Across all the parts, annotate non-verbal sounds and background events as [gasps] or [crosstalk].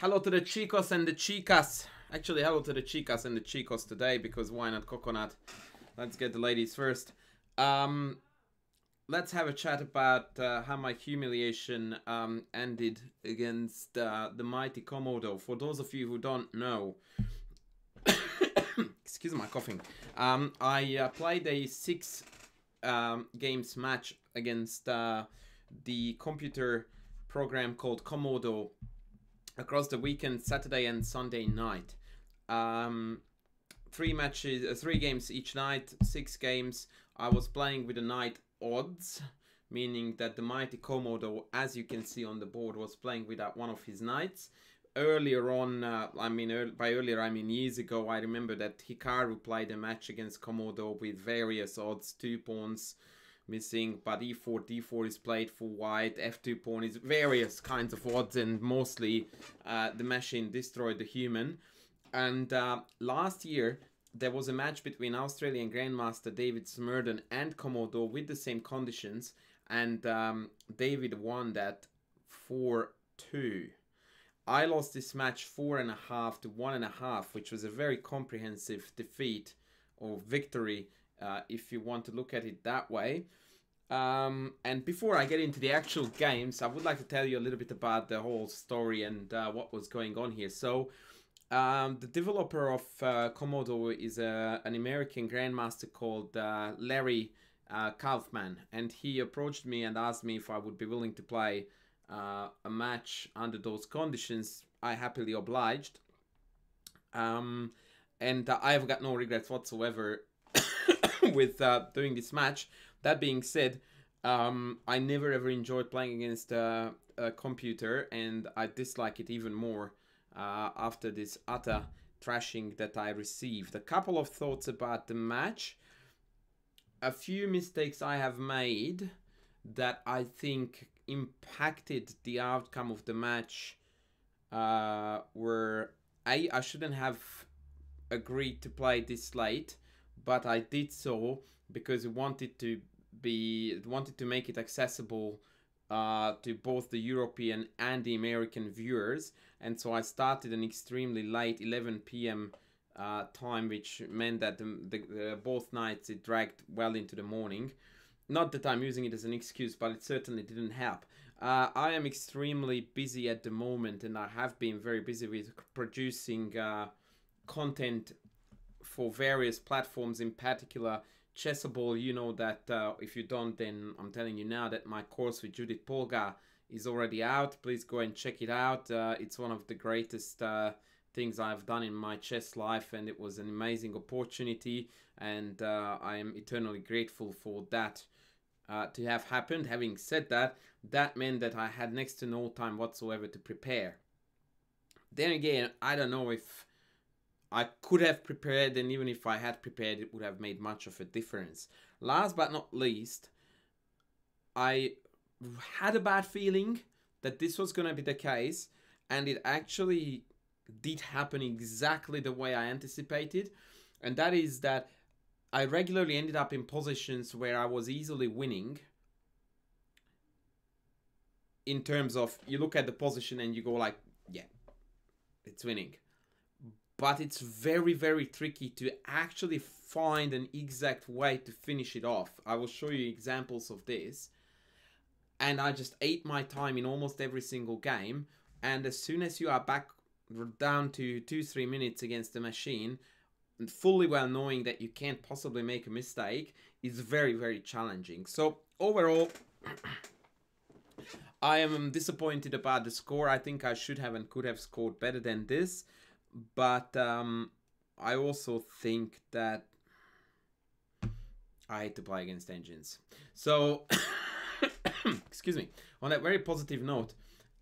Hello to the chicos and the chicas. Actually, hello to the chicas and the chicos today because why not coconut? Let's get the ladies first. Um, let's have a chat about uh, how my humiliation um, ended against uh, the mighty Komodo. For those of you who don't know, [coughs] excuse my coughing. Um, I uh, played a six um, games match against uh, the computer program called Komodo across the weekend, Saturday and Sunday knight. Um, three matches, uh, three games each night, six games. I was playing with the night odds, meaning that the mighty Komodo, as you can see on the board, was playing without one of his knights. Earlier on, uh, I mean, early, by earlier I mean years ago, I remember that Hikaru played a match against Komodo with various odds, two pawns, missing, but e4, d4 is played for white, f2 pawn is various kinds of odds, and mostly uh, the machine destroyed the human. And uh, last year, there was a match between Australian Grandmaster David Smerdon and Komodo with the same conditions, and um, David won that 4 2. I lost this match four and a half to one and a half, which was a very comprehensive defeat or victory, uh, if you want to look at it that way. Um, and before I get into the actual games, I would like to tell you a little bit about the whole story and uh, what was going on here. So, um, the developer of uh, Komodo is a, an American grandmaster called uh, Larry uh, Kaufman, and he approached me and asked me if I would be willing to play uh, a match under those conditions. I happily obliged, um, and uh, I have got no regrets whatsoever [laughs] with uh, doing this match. That being said, um, I never ever enjoyed playing against a, a computer, and I dislike it even more uh, after this utter trashing that I received. A couple of thoughts about the match. A few mistakes I have made that I think impacted the outcome of the match uh, were I I shouldn't have agreed to play this late, but I did so because it wanted to be wanted to make it accessible uh, to both the European and the American viewers, and so I started an extremely late 11 p.m. Uh, time, which meant that the, the, both nights it dragged well into the morning. Not that I'm using it as an excuse, but it certainly didn't help. Uh, I am extremely busy at the moment, and I have been very busy with producing uh, content for various platforms, in particular Chessable. You know that uh, if you don't, then I'm telling you now that my course with Judith Polgar is already out. Please go and check it out. Uh, it's one of the greatest uh, things I've done in my chess life, and it was an amazing opportunity, and uh, I am eternally grateful for that. Uh, to have happened. Having said that, that meant that I had next to no time whatsoever to prepare. Then again, I don't know if I could have prepared, and even if I had prepared, it would have made much of a difference. Last but not least, I had a bad feeling that this was going to be the case, and it actually did happen exactly the way I anticipated, and that is that I regularly ended up in positions where I was easily winning. In terms of, you look at the position and you go like, yeah, it's winning. But it's very, very tricky to actually find an exact way to finish it off. I will show you examples of this. And I just ate my time in almost every single game. And as soon as you are back down to two, three minutes against the machine, fully well knowing that you can't possibly make a mistake is very very challenging so overall [clears throat] I am disappointed about the score I think I should have and could have scored better than this but um, I also think that I hate to play against engines so [coughs] excuse me on that very positive note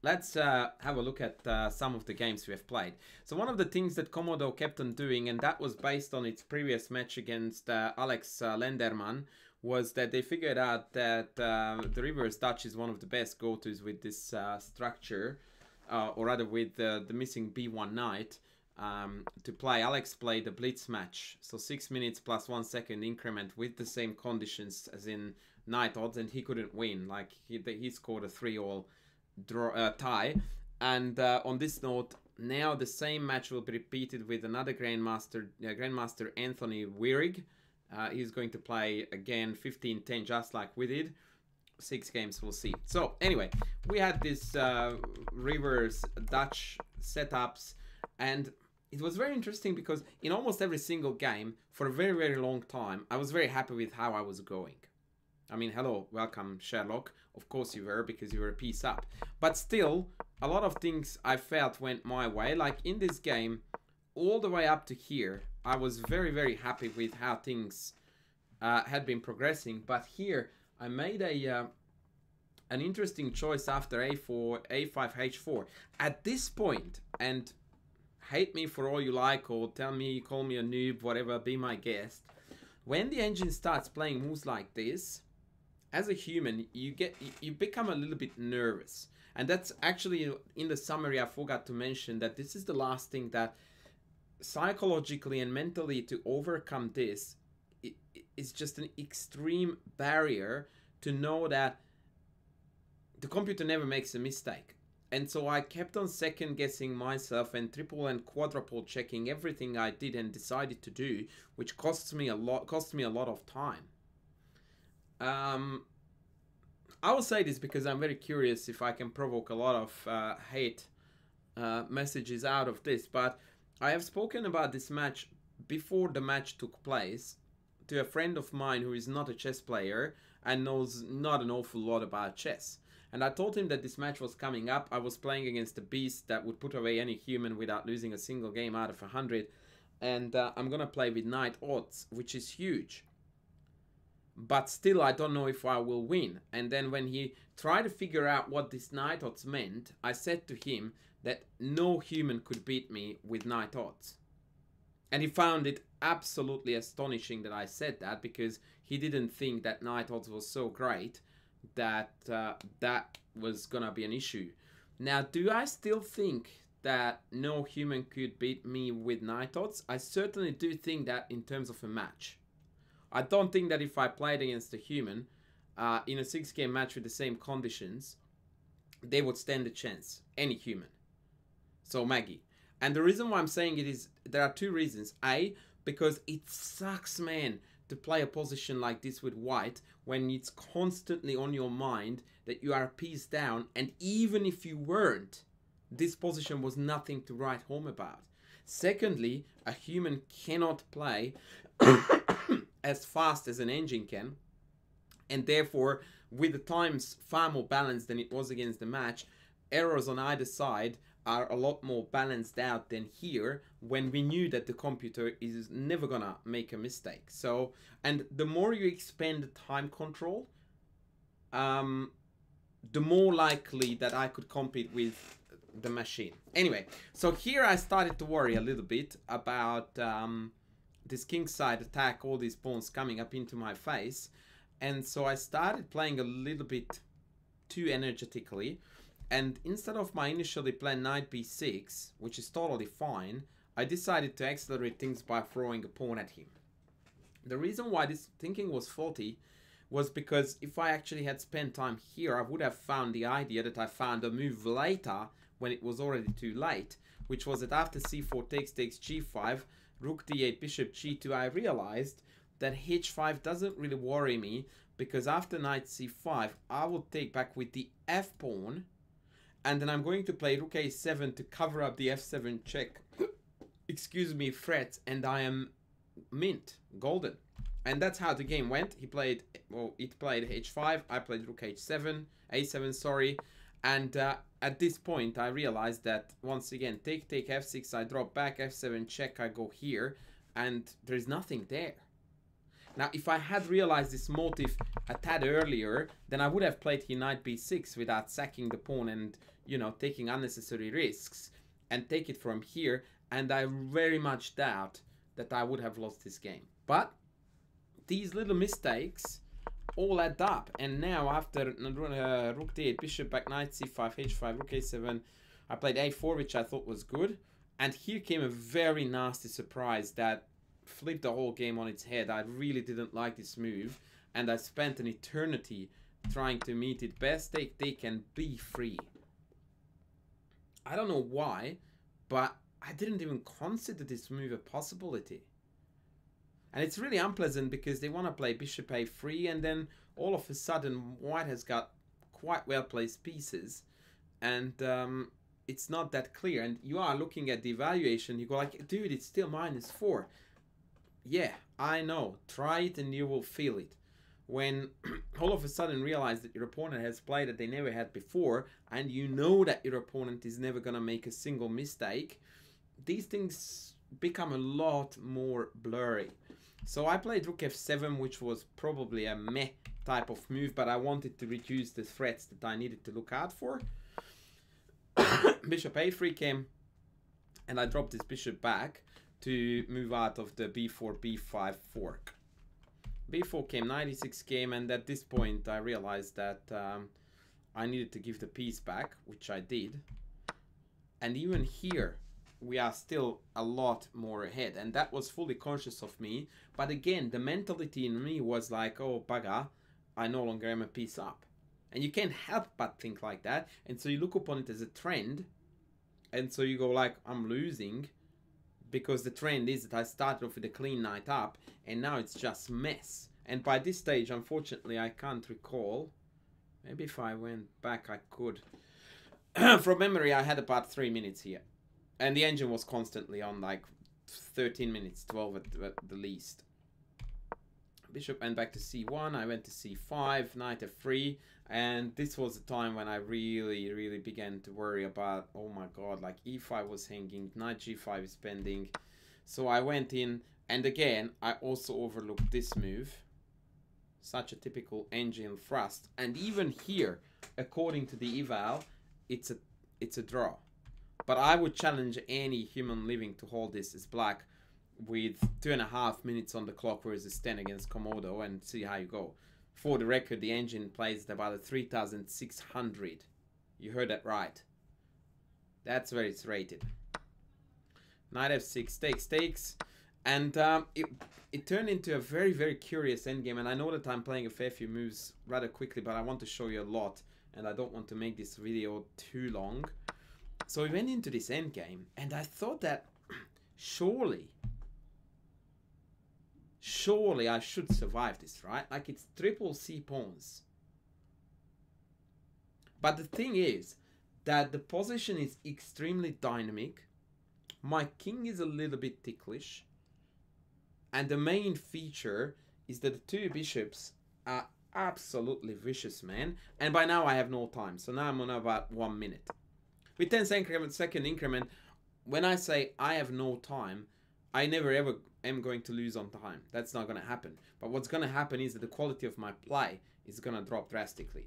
let's uh, have a look at uh, some of the games we have played. So one of the things that Komodo kept on doing, and that was based on its previous match against uh, Alex uh, Lenderman, was that they figured out that uh, the reverse Dutch is one of the best go-tos with this uh, structure, or rather with the missing B1 knight. Um, to play, Alex played a blitz match, so six minutes plus one second increment with the same conditions as in knight odds, and he couldn't win. Like he, he scored a three-all draw uh, tie. And uh, on this note, now the same match will be repeated with another Grandmaster, uh, Grandmaster Anthony Wirig. Uh, he's going to play again 15-10 just like we did. Six games, we'll see. So anyway, we had this uh, reverse Dutch setups and it was very interesting because in almost every single game for a very very long time I was very happy with how I was going. I mean, hello, welcome Sherlock. Of course you were because you were a piece up. But still, a lot of things I felt went my way. Like in this game, all the way up to here, I was very very happy with how things uh, had been progressing. But here, I made a uh, an interesting choice after a4, a5, h4. At this point, and hate me for all you like or tell me, call me a noob, whatever, be my guest. When the engine starts playing moves like this, as a human, you get you become a little bit nervous. And that's actually in the summary I forgot to mention that this is the last thing that psychologically and mentally to overcome this is just an extreme barrier to know that the computer never makes a mistake. And so I kept on second guessing myself and triple and quadruple checking everything I did and decided to do, which costs me a lot cost me a lot of time. Um, I will say this because I'm very curious if I can provoke a lot of uh, hate uh, messages out of this, but I have spoken about this match before the match took place to a friend of mine who is not a chess player and knows not an awful lot about chess. And I told him that this match was coming up. I was playing against a beast that would put away any human without losing a single game out of 100. And uh, I'm going to play with knight odds, which is huge. But still, I don't know if I will win. And then when he tried to figure out what this knight odds meant, I said to him that no human could beat me with knight odds. And he found it absolutely astonishing that I said that because he didn't think that knight odds was so great that uh, that was gonna be an issue. Now, do I still think that no human could beat me with knight odds? I certainly do think that in terms of a match. I don't think that if I played against a human uh, in a six game match with the same conditions, they would stand a chance. Any human. So, Maggie. And the reason why I'm saying it is there are two reasons. A, because it sucks, man, to play a position like this with white when it's constantly on your mind that you are piece down and even if you weren't this position was nothing to write home about. Secondly a human cannot play [coughs] as fast as an engine can and therefore with the times far more balanced than it was against the match errors on either side are a lot more balanced out than here when we knew that the computer is never gonna make a mistake. So, and the more you expand the time control, um, the more likely that I could compete with the machine. Anyway, so here I started to worry a little bit about um, this kingside attack, all these pawns coming up into my face. And so I started playing a little bit too energetically and instead of my initially planned knight b6, which is totally fine, I decided to accelerate things by throwing a pawn at him. The reason why this thinking was faulty was because if I actually had spent time here, I would have found the idea that I found a move later when it was already too late, which was that after c4 takes takes g5, rook d8, bishop g2, I realized that h5 doesn't really worry me because after knight c5, I will take back with the f pawn and then I'm going to play rook a7 to cover up the f7 check, [coughs] excuse me, threat, and I am mint, golden. And that's how the game went. He played, well, it played h5, I played rook h7, a7, sorry. And uh, at this point, I realized that, once again, take, take, f6, I drop back, f7, check, I go here, and there's nothing there. Now, if I had realized this motive a tad earlier, then I would have played here knight b6 without sacking the pawn and you know, taking unnecessary risks and take it from here. And I very much doubt that I would have lost this game. But these little mistakes all add up. And now after uh, rook d8, bishop back knight c5, h5, rook a7, I played a4, which I thought was good. And here came a very nasty surprise that flipped the whole game on its head. I really didn't like this move. And I spent an eternity trying to meet it. Best take take and be free. I don't know why, but I didn't even consider this move a possibility. And it's really unpleasant because they want to play bishop a3 and then all of a sudden white has got quite well placed pieces and um, it's not that clear. And you are looking at the evaluation you go like dude it's still minus four. Yeah i know. Try it and you will feel it when [clears throat] all of a sudden realize that your opponent has played that they never had before and you know that your opponent is never going to make a single mistake these things become a lot more blurry so i played rook f7 which was probably a meh type of move but i wanted to reduce the threats that i needed to look out for [coughs] bishop a3 came and I dropped this bishop back to move out of the b4 b5 fork. B4 came, 96 came and at this point I realized that um, I needed to give the piece back, which I did. And even here we are still a lot more ahead and that was fully conscious of me. But again, the mentality in me was like, oh bugger, I no longer am a piece up. And you can't help but think like that. And so you look upon it as a trend. And so you go like, I'm losing. Because the trend is that I started off with a clean knight up. And now it's just mess. And by this stage, unfortunately, I can't recall. Maybe if I went back, I could. [clears throat] From memory, I had about three minutes here. And the engine was constantly on like 13 minutes, 12 at, at the least. Bishop went back to c1, I went to c5, knight f3, and this was the time when I really, really began to worry about, oh my god, like e5 was hanging, knight g5 is pending. So I went in, and again, I also overlooked this move. Such a typical engine thrust. And even here, according to the eval, it's a, it's a draw. But I would challenge any human living to hold this as black with two and a half minutes on the clock versus 10 against Komodo and see how you go. For the record, the engine plays at about a 3600. You heard that right. That's where it's rated. Knight f6 takes takes. And um, it, it turned into a very, very curious endgame. And I know that I'm playing a fair few moves rather quickly, but I want to show you a lot. And I don't want to make this video too long. So we went into this endgame, and I thought that [clears throat] surely surely I should survive this, right? Like it's triple C pawns. But the thing is that the position is extremely dynamic. My king is a little bit ticklish. And the main feature is that the two bishops are absolutely vicious, man. And by now I have no time. So now I'm on about one minute. With 10 second increment, when I say I have no time, I never ever am going to lose on time. That's not going to happen. But what's going to happen is that the quality of my play is going to drop drastically.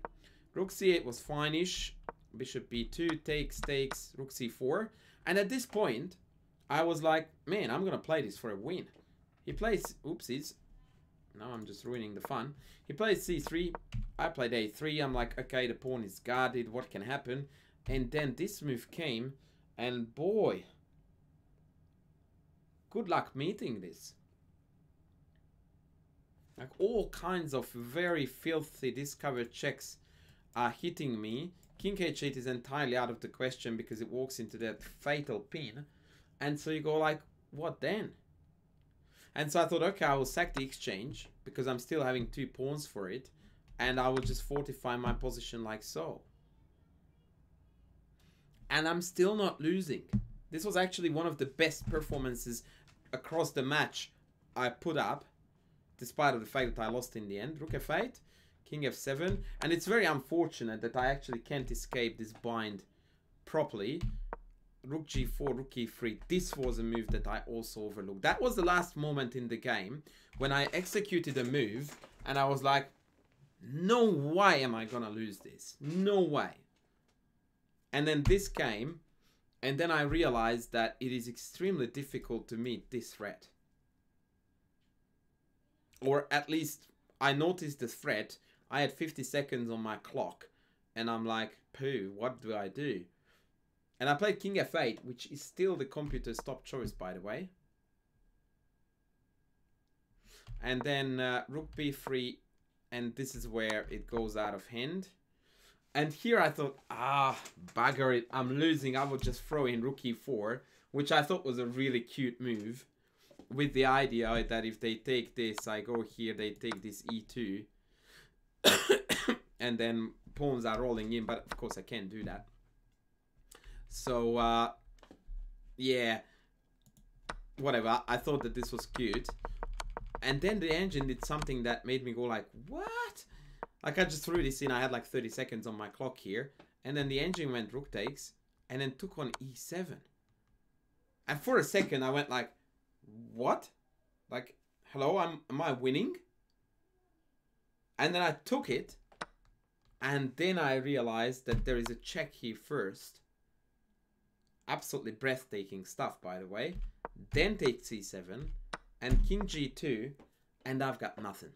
Rook c8 was fine-ish. Bishop b2 takes, takes, rook c4. And at this point, I was like, man, I'm going to play this for a win. He plays, oopsies. Now I'm just ruining the fun. He plays c3. I played a3. I'm like, okay, the pawn is guarded. What can happen? And then this move came. And boy, good luck meeting this. Like all kinds of very filthy discovered checks are hitting me. King h8 is entirely out of the question because it walks into that fatal pin. And so you go like, what then? And so I thought, okay, I will sack the exchange because I'm still having two pawns for it. And I will just fortify my position like so. And I'm still not losing. This was actually one of the best performances across the match I put up, despite of the fact that I lost in the end. Rook f8, king f7, and it's very unfortunate that I actually can't escape this bind properly. Rook g4, rook e3. This was a move that I also overlooked. That was the last moment in the game when I executed a move and I was like, no way am I gonna lose this. No way. And then this came and then I realized that it is extremely difficult to meet this threat. Or at least I noticed the threat. I had 50 seconds on my clock. And I'm like, poo, what do I do? And I played King F8, which is still the computer's top choice, by the way. And then uh, Rook B3, and this is where it goes out of hand. And here I thought, ah, bugger it, I'm losing. I would just throw in rook e4, which I thought was a really cute move. With the idea that if they take this, I go here, they take this e2. [coughs] and then pawns are rolling in, but of course I can't do that. So, uh, yeah, whatever. I thought that this was cute. And then the engine did something that made me go like, what? Like I just threw this in. I had like 30 seconds on my clock here. And then the engine went rook takes and then took on e7. And for a second I went like, what? Like, hello, I'm, am I winning? And then I took it. And then I realized that there is a check here first. Absolutely breathtaking stuff, by the way. Then take c7 and king g2 and I've got nothing.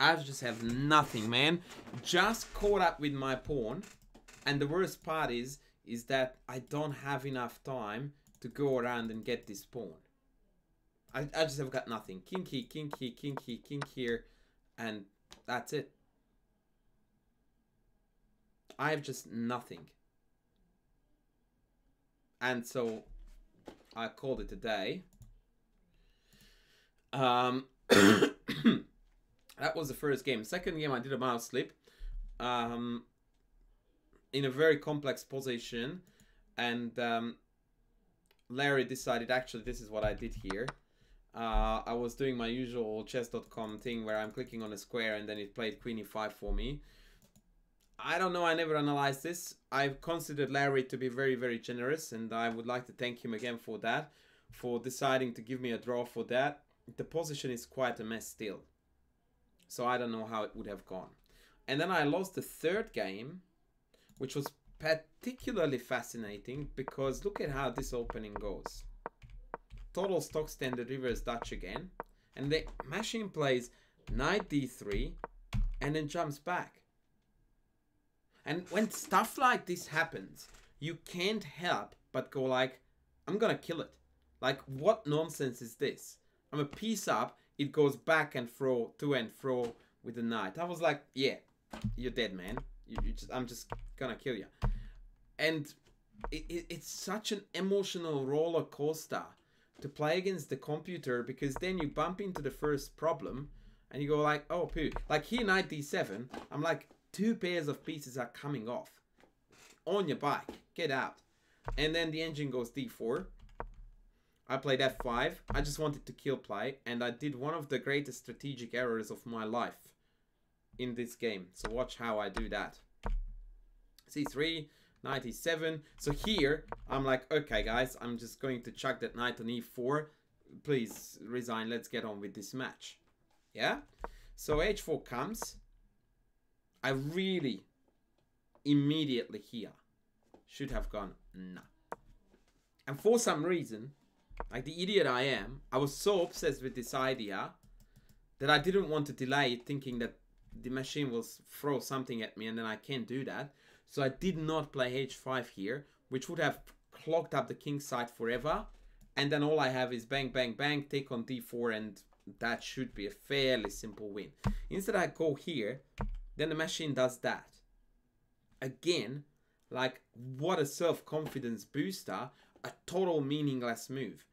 I just have nothing, man. Just caught up with my pawn. And the worst part is, is that I don't have enough time to go around and get this pawn. I, I just have got nothing. King here, king here, king here, king here. And that's it. I have just nothing. And so I called it a day. Um, [coughs] [coughs] [coughs] that was the first game. Second game, I did a mouse slip. Um, in a very complex position. And um, Larry decided, actually, this is what I did here. Uh, I was doing my usual chess.com thing where I'm clicking on a square and then it played queen e5 for me. I don't know, I never analyzed this. I've considered Larry to be very, very generous, and I would like to thank him again for that, for deciding to give me a draw for that. The position is quite a mess still. So I don't know how it would have gone. And then I lost the third game, which was particularly fascinating because look at how this opening goes. Total stock standard reverse Dutch again. And the machine plays knight d3 and then jumps back. And when stuff like this happens, you can't help but go like, I'm gonna kill it. Like, what nonsense is this? I'm a piece up, it goes back and fro, to and fro with the knight. I was like, yeah, you're dead, man. You, you just, I'm just gonna kill you. And it, it, it's such an emotional roller coaster to play against the computer because then you bump into the first problem and you go like, oh, poo. Like here, knight d7, I'm like, two pairs of pieces are coming off on your bike. Get out. And then the engine goes d4. I played f5. I just wanted to kill play. And I did one of the greatest strategic errors of my life in this game. So watch how I do that. c3, 97. So here, I'm like, okay, guys, I'm just going to chuck that knight on e4. Please resign. Let's get on with this match. Yeah? So h4 comes. I really immediately here should have gone nah. And for some reason, like the idiot I am, I was so obsessed with this idea that I didn't want to delay it thinking that the machine will throw something at me and then I can't do that. So I did not play h5 here, which would have clogged up the king side forever. And then all I have is bang, bang, bang, take on d4 and that should be a fairly simple win. Instead I go here then the machine does that. Again, like what a self-confidence booster, a total meaningless move.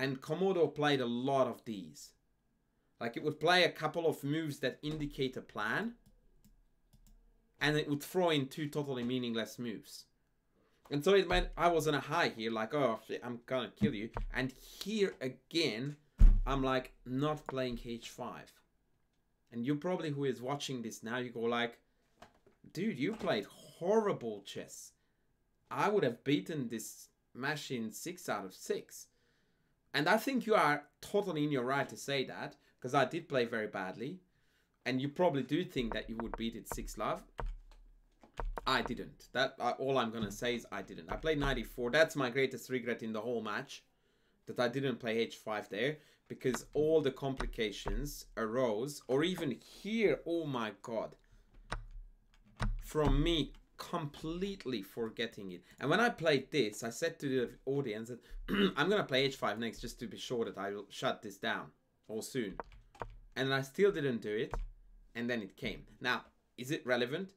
And Komodo played a lot of these. Like it would play a couple of moves that indicate a plan. And it would throw in two totally meaningless moves. And so it meant I was on a high here, like, oh, I'm gonna kill you. And here again, I'm like, not playing h5 and you probably who is watching this now, you go like, dude, you played horrible chess. I would have beaten this machine six out of six. And I think you are totally in your right to say that, because I did play very badly. And you probably do think that you would beat it six love. I didn't. That uh, all I'm gonna say is I didn't. I played 94. That's my greatest regret in the whole match, that I didn't play h5 there because all the complications arose or even here oh my god from me completely forgetting it and when i played this i said to the audience that [clears throat] i'm gonna play h5 next just to be sure that i will shut this down or soon and i still didn't do it and then it came now Is it relevant?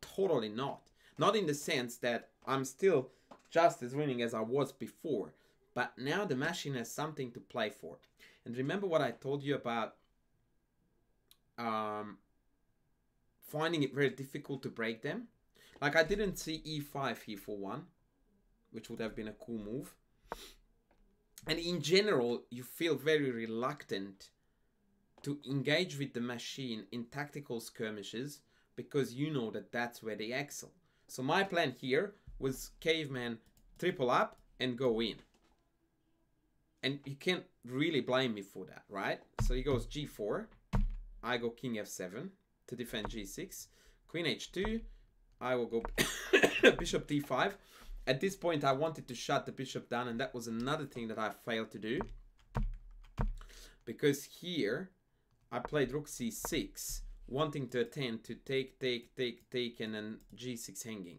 Totally not. Not in the sense that I'm still just as winning as I was before, but now the machine has something to play for. And remember what I told you about um, finding it very difficult to break them? Like I didn't see e5 here for one, which would have been a cool move. And in general, you feel very reluctant to engage with the machine in tactical skirmishes because you know that that's where they excel. So my plan here was caveman triple up and go in. And you can't really blame me for that, right? So he goes g4. I go king f7 to defend g6. Queen h2. I will go [coughs] bishop d5. At this point, I wanted to shut the bishop down, and that was another thing that I failed to do. Because here, I played rook c6, wanting to attempt to take, take, take, take, and then g6 hanging.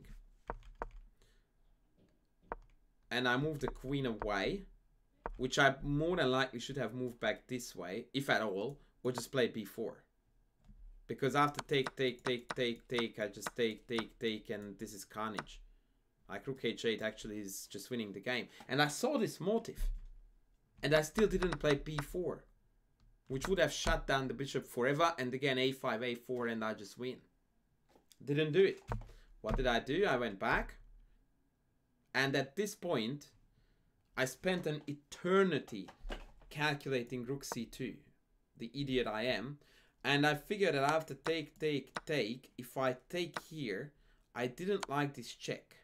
And I moved the queen away, which I more than likely should have moved back this way, if at all, or just play b4. Because after take, take, take, take, take, I just take, take, take, and this is carnage. Like rook h8 actually is just winning the game. And I saw this motive. And I still didn't play b4. Which would have shut down the bishop forever. And again a5, a4 and I just win. Didn't do it. What did I do? I went back. And at this point, I spent an eternity calculating rook c2. The idiot I am. And I figured that after take, take, take, if I take here, I didn't like this check.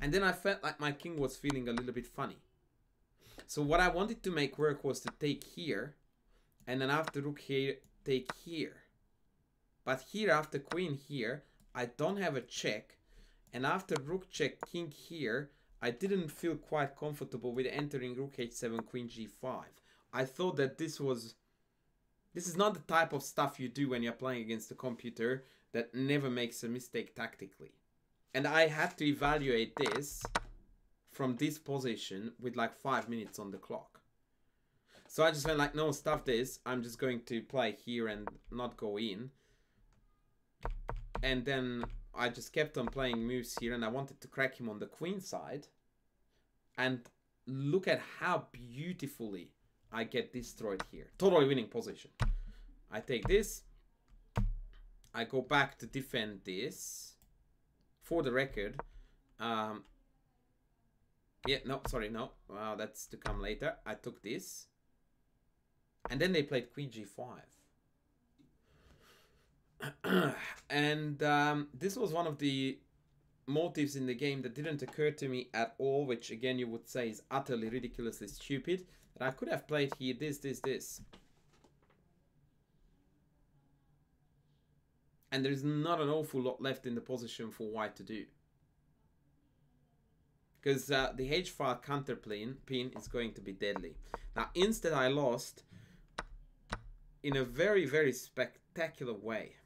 And then I felt like my king was feeling a little bit funny. So what I wanted to make work was to take here. And then after rook here, take here. But here after queen here, I don't have a check. And after rook check king here, I didn't feel quite comfortable with entering rook h7 queen g5. I thought that this was... This is not the type of stuff you do when you're playing against a computer that never makes a mistake tactically. And I had to evaluate this from this position with like five minutes on the clock. So I just went like, no, stuff this. I'm just going to play here and not go in. And then I just kept on playing moves here and I wanted to crack him on the queen side. And look at how beautifully I get destroyed here. Totally winning position. I take this. I go back to defend this for the record, um, yeah, no, sorry, no. Wow, that's to come later. I took this. And then they played queen g5. [clears throat] and um, this was one of the motives in the game that didn't occur to me at all, which again you would say is utterly ridiculously stupid. That I could have played here this, this, this. And there's not an awful lot left in the position for white to do. Because uh, the h5 counter pin, pin is going to be deadly. Now, instead I lost in a very, very spectacular way.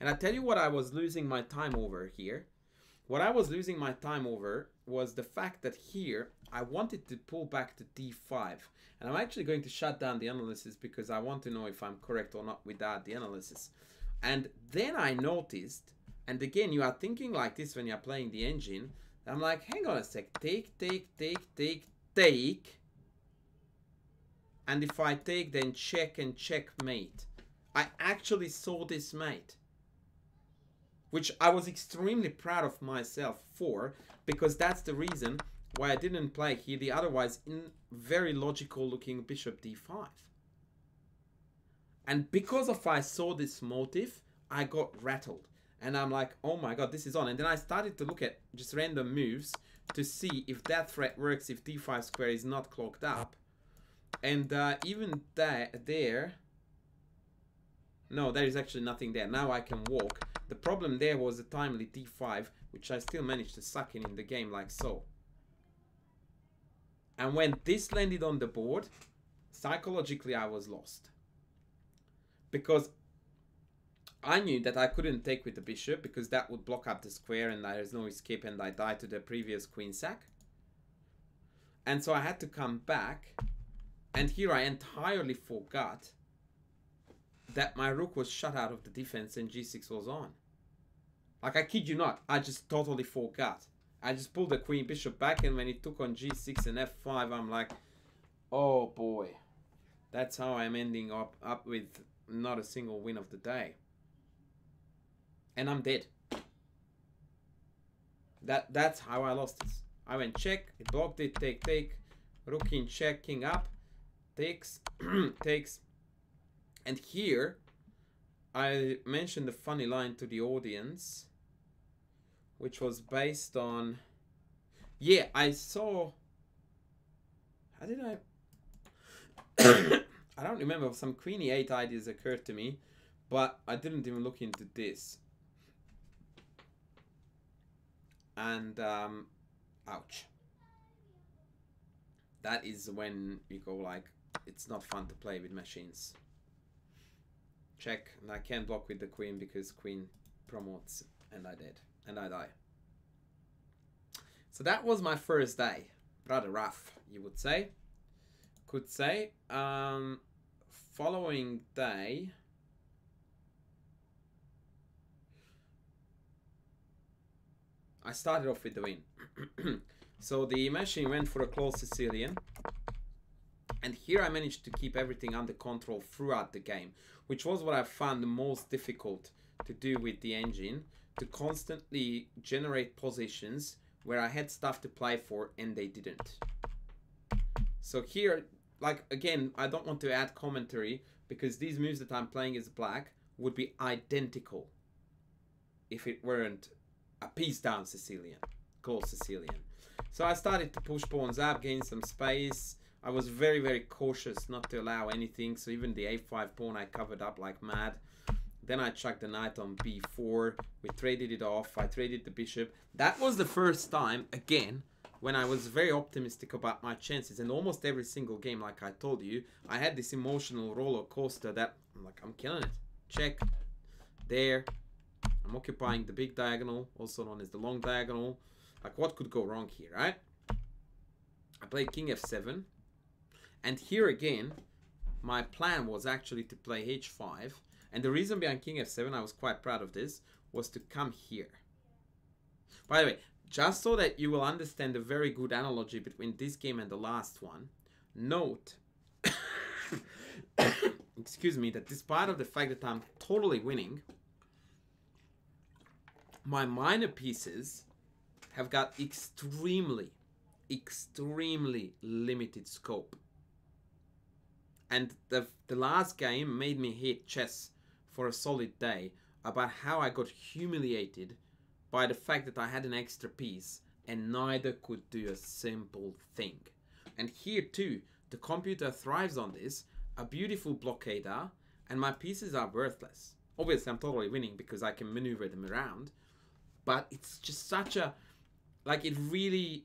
And I tell you what I was losing my time over here. What I was losing my time over was the fact that here I wanted to pull back to d5 and I'm actually going to shut down the analysis because I want to know if I'm correct or not without the analysis. And then I noticed, and again, you are thinking like this when you're playing the engine. I'm like, hang on a sec, take, take, take, take, take. And if I take, then check and checkmate. I actually saw this mate. Which I was extremely proud of myself for, because that's the reason why I didn't play here the otherwise in very logical looking bishop d5. And because of I saw this motive, I got rattled. And I'm like, oh my god, this is on. And then I started to look at just random moves to see if that threat works if d5 square is not clocked up. And uh, even that there, no, there is actually nothing there. Now I can walk. The problem there was a timely d5, which I still managed to suck in in the game like so. And when this landed on the board, psychologically I was lost. Because I knew that I couldn't take with the bishop because that would block up the square and there is no escape and I die to the previous queen sack. And so I had to come back and here I entirely forgot that my rook was shut out of the defense and g6 was on. Like, I kid you not, I just totally forgot. I just pulled the queen bishop back and when he took on g6 and f5, I'm like, oh boy. That's how I'm ending up, up with not a single win of the day. And I'm dead. That That's how I lost this. I went check, it blocked it, take, take. Rook in check, king up. Takes, [clears throat] takes. And here, I mentioned a funny line to the audience, which was based on. Yeah, I saw. How did I? [coughs] I don't remember. Some Queen E8 ideas occurred to me, but I didn't even look into this. And, um, ouch. That is when you go like, it's not fun to play with machines. Check, and I can't block with the queen because queen promotes, and I did, and I die. So that was my first day. Rather rough, you would say. Could say. Um, following day... I started off with the win. [clears throat] so the machine went for a close Sicilian. And here I managed to keep everything under control throughout the game, which was what I found the most difficult to do with the engine, to constantly generate positions where I had stuff to play for and they didn't. So here, like, again, I don't want to add commentary because these moves that I'm playing as black would be identical if it weren't a piece down Sicilian, called Sicilian. So I started to push pawns up, gain some space, I was very, very cautious not to allow anything. So even the a5 pawn I covered up like mad. Then I chucked the knight on b4. We traded it off. I traded the bishop. That was the first time, again, when I was very optimistic about my chances. And almost every single game, like I told you, I had this emotional roller coaster that I'm like, I'm killing it. Check. There. I'm occupying the big diagonal, also known as the long diagonal. Like, what could go wrong here, right? I played king f7. And here again, my plan was actually to play h5. And the reason behind king f7, I was quite proud of this, was to come here. By the way, just so that you will understand a very good analogy between this game and the last one, note, [coughs] excuse me, that despite of the fact that I'm totally winning, my minor pieces have got extremely, extremely limited scope. And the, the last game made me hate chess for a solid day about how I got humiliated by the fact that I had an extra piece and neither could do a simple thing. And here too, the computer thrives on this, a beautiful blockader, and my pieces are worthless. Obviously, I'm totally winning because I can maneuver them around, but it's just such a, like it really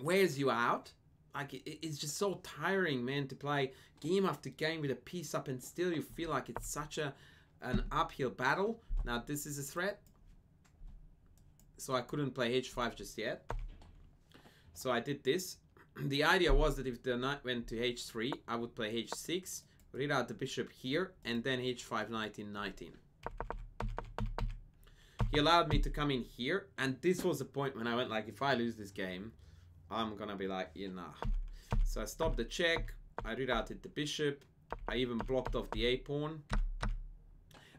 wears you out like it's just so tiring, man, to play game after game with a piece up and still you feel like it's such a an uphill battle. Now this is a threat. So I couldn't play h5 just yet. So I did this. [clears throat] The idea was that if the knight went to h3, I would play h6, read out the bishop here, and then h5, knight in 19. He allowed me to come in here, and this was the point when I went like, if I lose this game, I'm gonna be like, yeah, nah. So I stopped the check. I rerouted the bishop. I even blocked off the a pawn.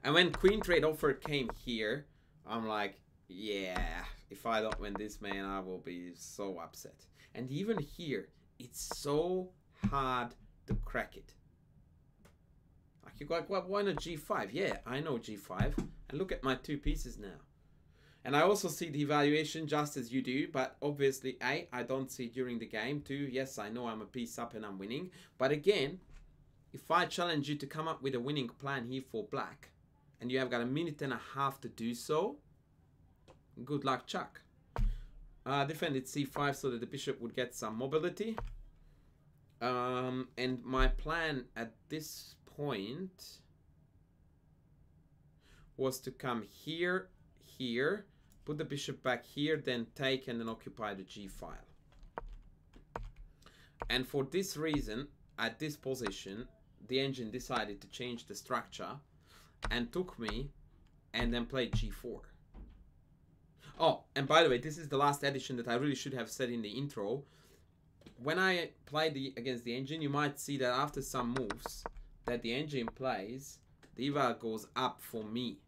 And when queen trade offer came here, I'm like, yeah, if I don't win this, man, I will be so upset. And even here, it's so hard to crack it. Like you like, well, why not g5? Yeah, I know g5. And look at my two pieces now. And I also see the evaluation just as you do, but obviously, A, I don't see during the game. Two, yes, I know I'm a piece up and I'm winning. But again, if I challenge you to come up with a winning plan here for black, and you have got a minute and a half to do so, good luck, Chuck. Uh, defended c5 so that the bishop would get some mobility. Um, and my plan at this point was to come here, here, Put the bishop back here, then take and then occupy the g file. And for this reason, at this position, the engine decided to change the structure and took me and then played g4. Oh, and by the way, this is the last addition that I really should have said in the intro. When I play the against the engine, you might see that after some moves that the engine plays, the eval goes up for me.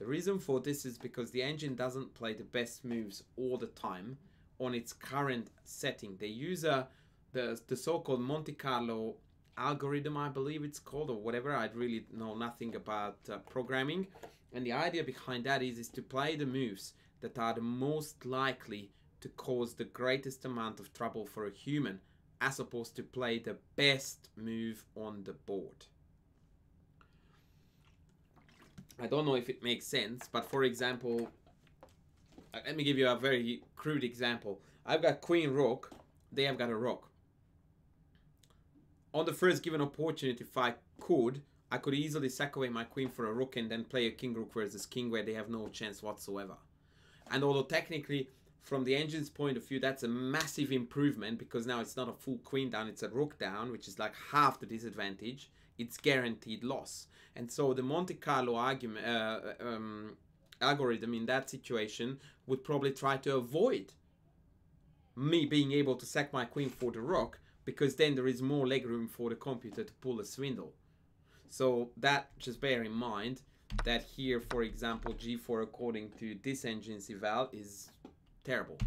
The reason for this is because the engine doesn't play the best moves all the time on its current setting. They use a the the so-called Monte Carlo algorithm, I believe it's called, or whatever. I really know nothing about uh, programming. And the idea behind that is, is to play the moves that are the most likely to cause the greatest amount of trouble for a human, as opposed to play the best move on the board. I don't know if it makes sense, but for example, uh, let me give you a very crude example. I've got queen rook, they have got a rook on the first given opportunity, if I could, I could easily sack away my queen for a rook and then play a king rook versus king where they have no chance whatsoever. And although technically, from the engine's point of view, that's a massive improvement because now it's not a full queen down, it's a rook down, which is like half the disadvantage. It's guaranteed loss. And so the Monte Carlo argument, uh, um, algorithm in that situation would probably try to avoid me being able to sack my queen for the rook because then there is more legroom for the computer to pull a swindle. So that just bear in mind that here, for example, g4 according to this engine's eval is terrible.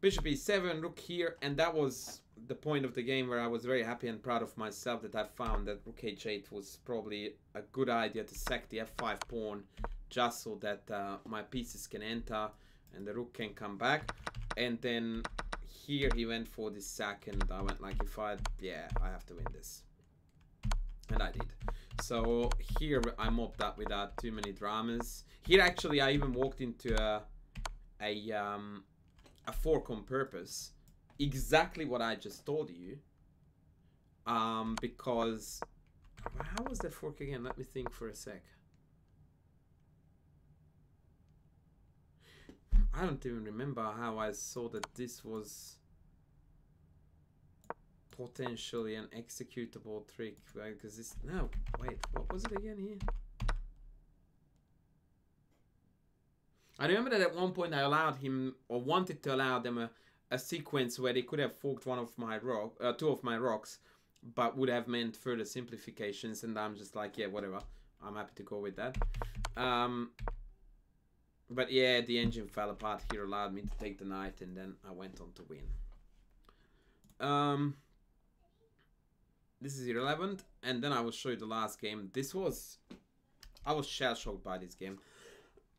Bishop e7, rook here, and that was the point of the game where I was very happy and proud of myself that I found that rook h8 was probably a good idea to sack the f5 pawn just so that uh, my pieces can enter and the rook can come back. And then here he went for the second. I went like, if I, yeah, I have to win this. And I did. So here I mopped up without too many dramas. Here actually I even walked into a, a, um, a fork on purpose. Exactly what I just told you. Um, because, how was that fork again? Let me think for a sec. I don't even remember how I saw that this was potentially an executable trick because this no wait what was it again here I remember that at one point I allowed him or wanted to allow them a, a sequence where they could have forked one of my rook uh, two of my rooks but would have meant further simplifications and I'm just like yeah whatever I'm happy to go with that um, but yeah, the engine fell apart here, allowed me to take the knight, and then I went on to win. Um, this is irrelevant, and then I will show you the last game. This was, I was shell shocked by this game.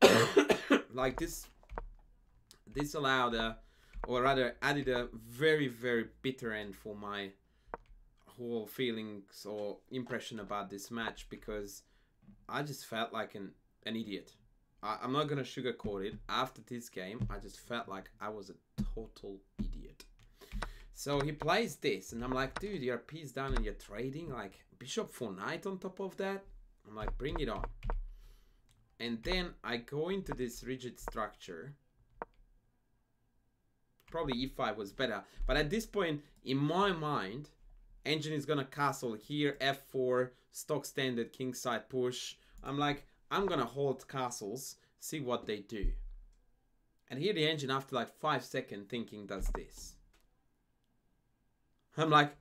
[coughs] like this, this allowed a, or rather added a very very bitter end for my whole feelings or impression about this match because I just felt like an an idiot. I, am not gonna sugarcoat it. After this game, I just felt like I was a total idiot. So he plays this, and I'm like, dude, you're piece down and you're trading like bishop for knight on top of that. I'm like, bring it on. And then I go into this rigid structure. Probably e5 was better, but at this point, in my mind, engine is gonna castle here, f4, stock standard kingside push. I'm like, I'm gonna hold castles, see what they do. And here the engine after like 5 seconds thinking does this. I'm like,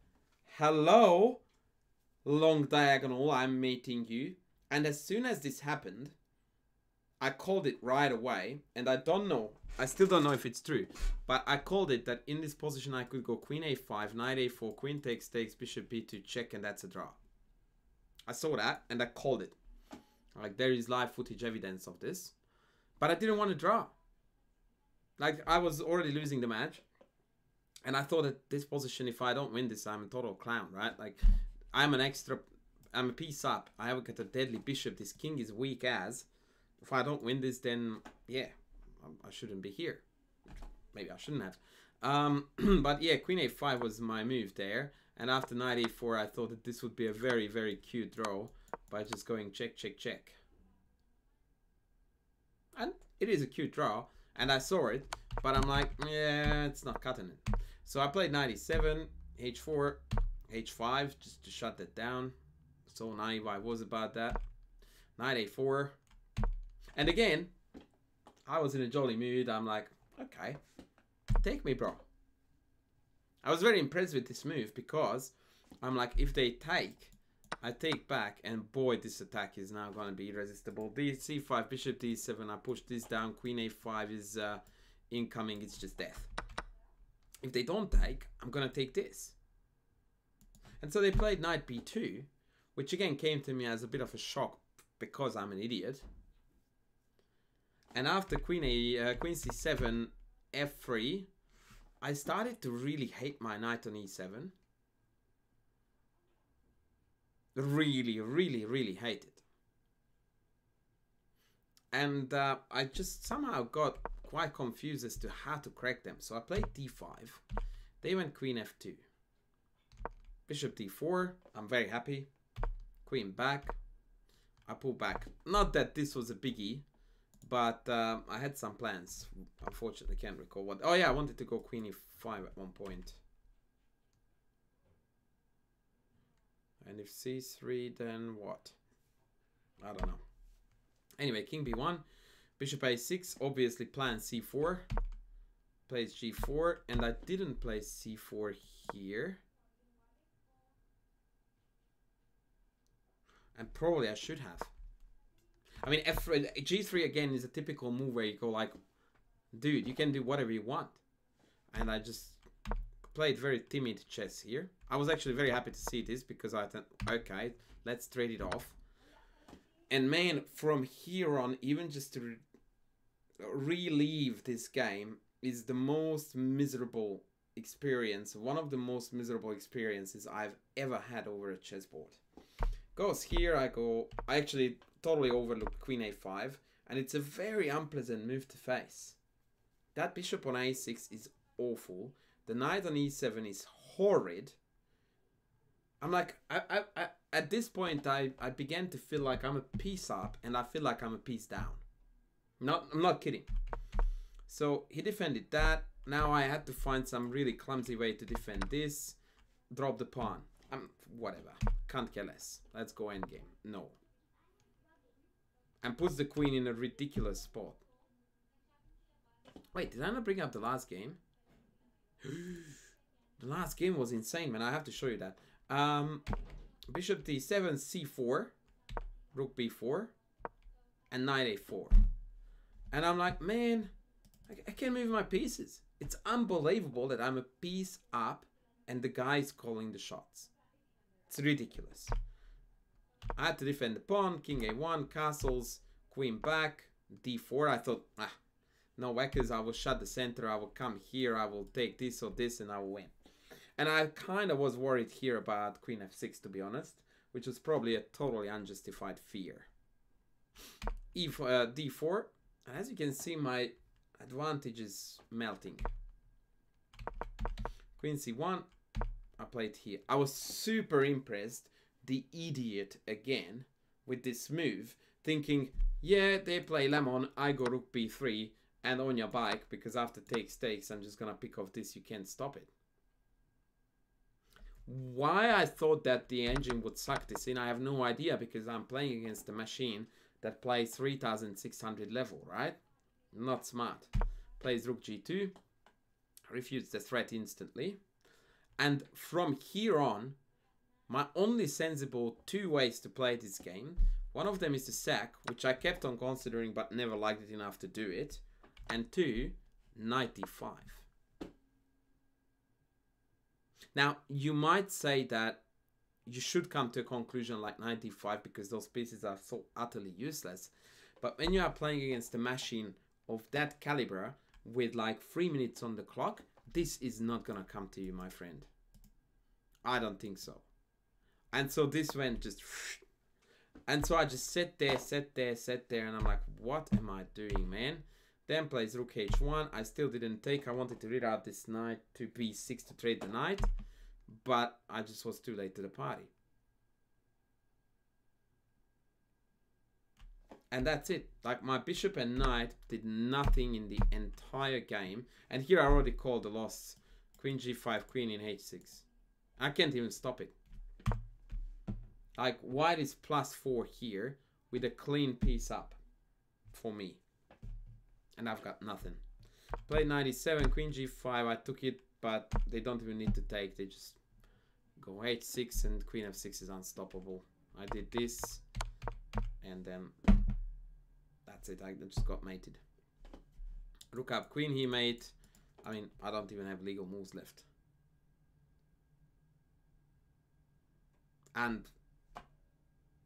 hello, long diagonal, I'm meeting you. And as soon as this happened, I called it right away. And I don't know, I still don't know if it's true. But I called it that in this position I could go queen a5, knight a4, queen takes, takes, bishop b2, check, and that's a draw. I saw that and I called it. Like there is live footage evidence of this. But I didn't want to draw. Like I was already losing the match. And I thought that this position, if I don't win this, I'm a total clown, right? Like I'm an extra I'm a piece up. I haven't got a deadly bishop. This king is weak as. If I don't win this, then yeah, I shouldn't be here. Maybe I shouldn't have. Um, [clears throat] but yeah, queen a5 was my move there. And after knight a4, I thought that this would be a very, very cute draw by just going check, check, check. And it is a cute draw, and I saw it, but I'm like, yeah, it's not cutting it. So I played 97, h4, h5, just to shut that down. so naive I was about that. Knight a4. And again, I was in a jolly mood. I'm like, okay, take me, bro. I was very impressed with this move because I'm like, if they take, I take back, and boy, this attack is now going to be irresistible. D c5, bishop d7, I push this down, queen a5 is uh, incoming, it's just death. If they don't take, I'm going to take this. And so they played knight b2, which again came to me as a bit of a shock because I'm an idiot. And after queen a uh, queen c7, f3, I started to really hate my knight on e7. Really, really, really hate it. And uh, I just somehow got quite confused as to how to correct them. So I played d5. They went queen f2. Bishop d4. I'm very happy. Queen back. I pull back. Not that this was a biggie, but uh, I had some plans. Unfortunately, can't recall what. Oh yeah, I wanted to go queen e5 at one point. And if c3, then what? I don't know. Anyway, king b1, bishop a6, obviously plan c4. Plays g4, and I didn't play c4 here. And probably I should have. I mean, F G3 again is a typical move where you go like, dude, you can do whatever you want. And I just played very timid chess here. I was actually very happy to see this because I thought, okay, let's trade it off. And man, from here on, even just to re relieve this game is the most miserable experience, one of the most miserable experiences I've ever had over a chessboard. Goes here, I go, I actually totally overlooked queen a5, and it's a very unpleasant move to face. That bishop on a6 is awful. The knight on e7 is horrid. I'm like, I, I, I, at this point, I, I began to feel like I'm a piece up, and I feel like I'm a piece down. Not, I'm not kidding. So he defended that. Now I had to find some really clumsy way to defend this. Drop the pawn. Um, whatever. Can't care less. Let's go endgame. No and puts the queen in a ridiculous spot. Wait, did I not bring up the last game? [gasps] the last game was insane, man. I have to show you that. Um, bishop d7, c4, rook b4, and knight a4. And I'm like, man, I, I can't move my pieces. It's unbelievable that I'm a piece up and the guy's calling the shots. It's ridiculous. I had to defend the pawn, king a1, castles, queen back, d4. I thought, ah, no whackers, I will shut the center, I will come here, I will take this or this, and I will win. And I kind of was worried here about queen f6, to be honest, which was probably a totally unjustified fear. E uh, d4, and as you can see, my advantage is melting. Queen c1, I played here. I was super impressed the idiot again with this move, thinking, yeah, they play lemon, I go rook b3, and on your bike, because after takes takes, I'm just gonna pick off this, you can't stop it. Why I thought that the engine would suck this in, I have no idea, because I'm playing against a machine that plays 3600 level, right? Not smart. Plays rook g2, refutes the threat instantly. And from here on, my only sensible two ways to play this game. One of them is the sack, which I kept on considering but never liked it enough to do it. And two, 95. Now, you might say that you should come to a conclusion like 95 because those pieces are so utterly useless. But when you are playing against a machine of that caliber with like 3 minutes on the clock, this is not gonna come to you, my friend. I don't think so. And so this went just... [sniffs] And so I just sat there, sat there, sat there, and I'm like, what am I doing, man? Then plays rook h1. I still didn't take. I wanted to read out this knight to b6 to trade the knight. But I just was too late to the party. And that's it. Like my bishop and knight did nothing in the entire game. And here I already called the loss. Queen g5, queen in h6. I can't even stop it. Like white is plus four here with a clean piece up for me. And I've got nothing. Play 97, queen g5, I took it, but they don't even need to take, they just go h6 and queen f6 is unstoppable. I did this, and then that's it, I just got mated. Rook up queen he made. I mean, I don't even have legal moves left. And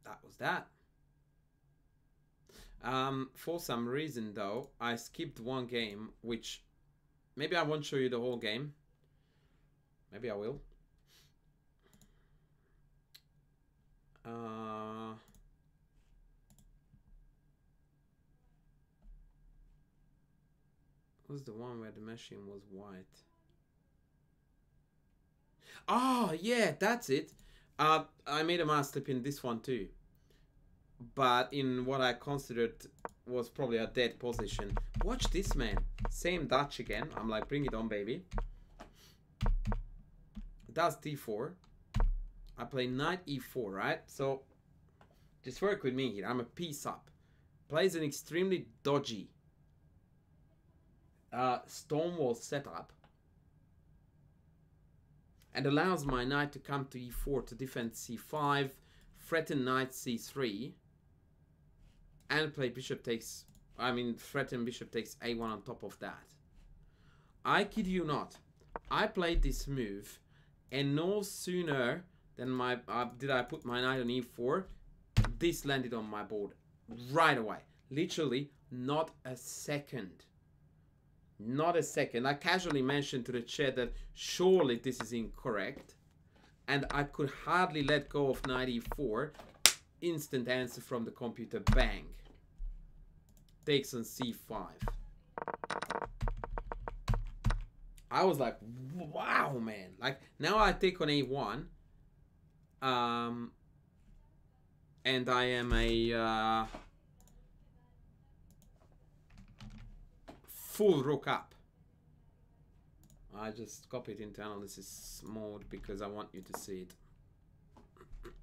that was that. Um, for some reason, though, I skipped one game, which maybe I won't show you the whole game. Maybe I will. Uh, was the one where the machine was white? Oh, yeah, that's it. Uh, I made a mouse in this one too. But in what I considered was probably a dead position. Watch this, man. Same Dutch again. I'm like, bring it on, baby. That's d4. I play knight e4, right? So, just work with me here. I'm a piece up. Plays an extremely dodgy uh, Stonewall setup and allows my knight to come to e4 to defend c5, threaten knight c3, and play bishop takes, I mean threaten bishop takes a1 on top of that. I kid you not, I played this move and no sooner than my uh, did I put my knight on e4, this landed on my board right away. Literally not a second. Not a second. I casually mentioned to the chat that surely this is incorrect. And I could hardly let go of 94. Instant answer from the computer. Bang. Takes on c5. I was like, wow, man. Like, now I take on a1. Um, and I am a... Uh, full rook up. I just copied into analysis mode because I want you to see it.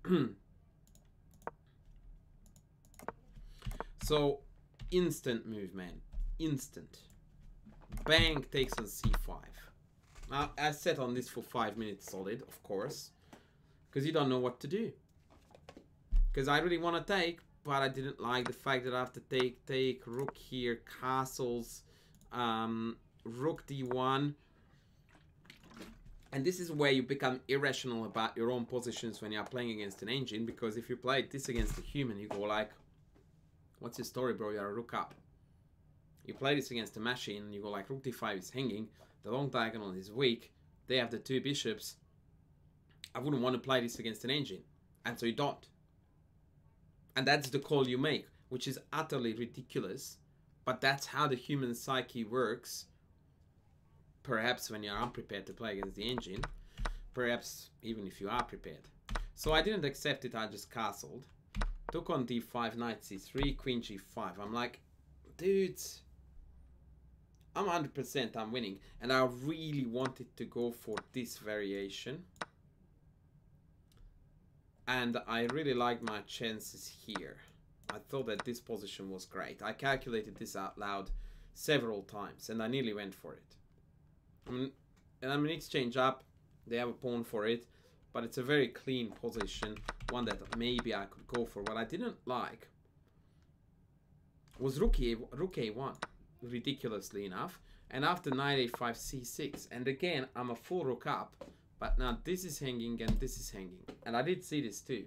[clears throat] so, instant movement. Instant. Bang takes on c5. Now, I sat on this for 5 minutes solid, of course. Because you don't know what to do. Because I really want to take, but I didn't like the fact that I have to take, take, rook here, castles um, rook d1 and this is where you become irrational about your own positions when you're playing against an engine because if you play this against a human you go like what's your story bro? You're a rook up. You play this against a machine you go like rook d5 is hanging. The long diagonal is weak. They have the two bishops. I wouldn't want to play this against an engine. And so you don't. And that's the call you make which is utterly ridiculous but that's how the human psyche works. Perhaps when you're unprepared to play against the engine. Perhaps even if you are prepared. So I didn't accept it, I just castled. Took on d5, knight c3, queen g5. I'm like, dudes, I'm 100% I'm winning. And I really wanted to go for this variation. And I really like my chances here. I thought that this position was great. I calculated this out loud several times and I nearly went for it. I mean, and I'm an exchange up. They have a pawn for it, but it's a very clean position, one that maybe I could go for. What I didn't like was rook, a, rook a1, ridiculously enough, and after knight a5 c6. And again, I'm a full rook up, but now this is hanging and this is hanging. And I did see this too.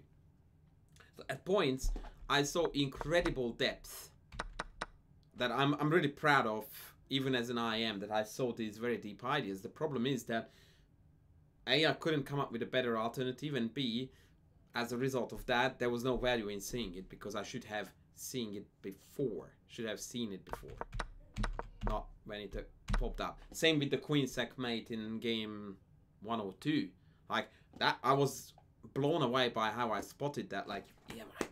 At points, I saw incredible depth that I'm, I'm really proud of, even as an IM, that I saw these very deep ideas. The problem is that A, I couldn't come up with a better alternative, and B, as a result of that, there was no value in seeing it because I should have seen it before, should have seen it before, not when it uh, popped up. Same with the queen sack mate in game 102. Like that, I was blown away by how I spotted that. Like, yeah, my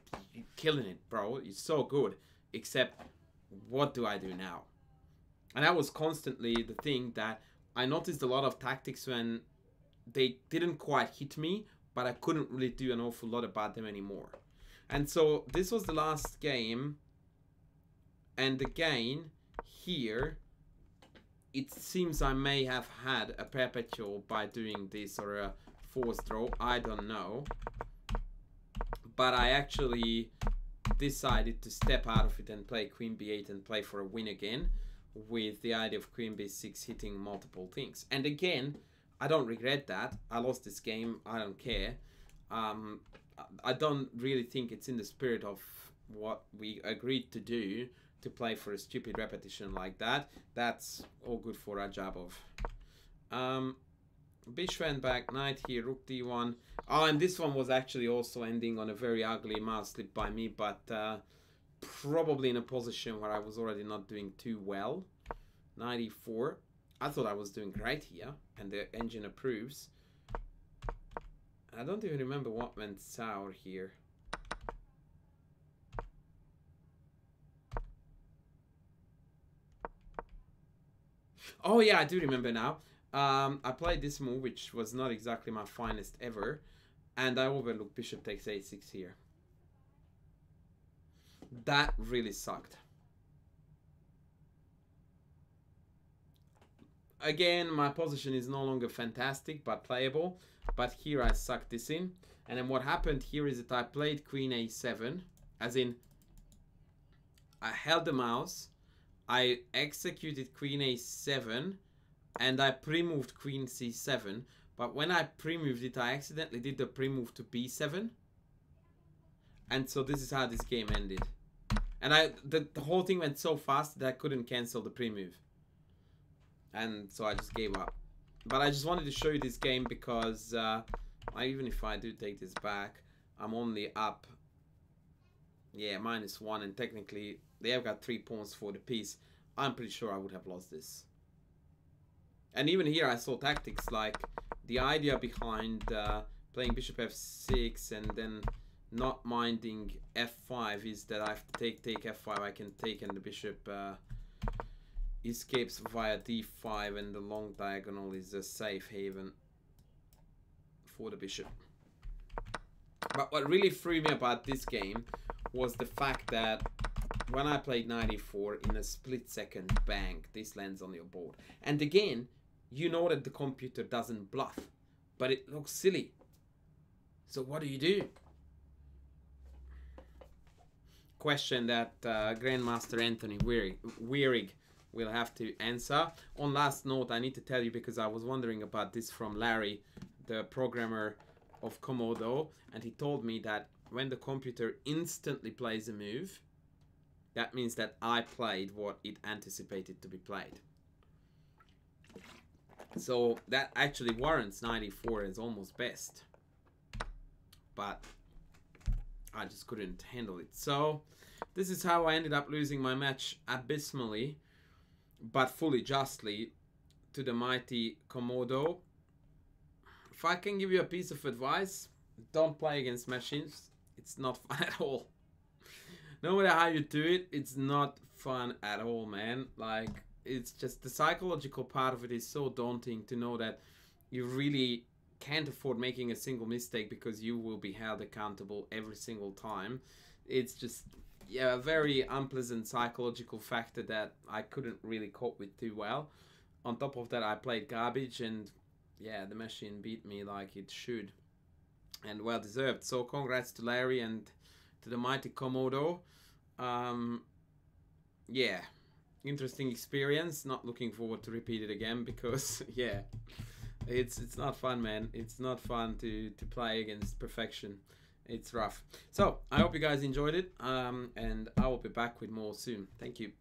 killing it, bro. You're so good. Except, what do I do now? And that was constantly the thing that I noticed a lot of tactics when they didn't quite hit me, but I couldn't really do an awful lot about them anymore. And so this was the last game. And again, here, it seems I may have had a perpetual by doing this or a forced draw. I don't know. But I actually decided to step out of it and play queen b8 and play for a win again with the idea of queen b6 hitting multiple things. And again, I don't regret that. I lost this game. I don't care. Um, I don't really think it's in the spirit of what we agreed to do to play for a stupid repetition like that. That's all good for Radjabov. Um, Bishop back, knight here, rook d1. Oh, and this one was actually also ending on a very ugly mouse slip by me, but uh, probably in a position where I was already not doing too well. 94. I thought I was doing great here, and the engine approves. I don't even remember what went sour here. Oh yeah, I do remember now. Um, I played this move, which was not exactly my finest ever, and I overlooked bishop takes a6 here. That really sucked. Again, my position is no longer fantastic, but playable. But here I sucked this in. And then what happened here is that I played queen a7, as in I held the mouse, I executed queen a7, and I pre-moved queen c7. But when I pre-moved it, I accidentally did the pre-move to b7. And so this is how this game ended. And I the, the whole thing went so fast that I couldn't cancel the pre-move. And so I just gave up. But I just wanted to show you this game because uh, even if I do take this back, I'm only up, yeah, minus one. And technically, they have got three pawns for the piece. I'm pretty sure I would have lost this. And even here, I saw tactics like the idea behind uh, playing bishop f6 and then not minding f5 is that I have to take take f5. I can take and the bishop uh, escapes via d5 and the long diagonal is a safe haven for the bishop. But what really threw me about this game was the fact that when I played 94 in a split second, bang, this lands on your board. And again, you know that the computer doesn't bluff, but it looks silly. So what do you do? Question that uh, Grandmaster Anthony Wirig we'll have to answer. On last note, I need to tell you because I was wondering about this from Larry, the programmer of Komodo, and he told me that when the computer instantly plays a move, that means that I played what it anticipated to be played. So that actually warrants 94 as almost best. But I just couldn't handle it. So this is how I ended up losing my match abysmally but fully justly to the mighty Komodo. If I can give you a piece of advice, don't play against machines. It's not [laughs] fun at all. no matter how you do it, it's not fun at all, man. Like, it's just the psychological part of it is so daunting to know that you really can't afford making a single mistake because you will be held accountable every single time. It's just yeah, a very unpleasant psychological factor that I couldn't really cope with too well. On top of that, I played garbage, and yeah, the machine beat me like it should, and well deserved. So congrats to Larry and to the mighty Komodo. Um, yeah, interesting experience. Not looking forward to repeat it again because [laughs] yeah, it's it's not fun, man. It's not fun to to play against perfection it's rough. So I hope you guys enjoyed it, um, and I will be back with more soon. Thank you.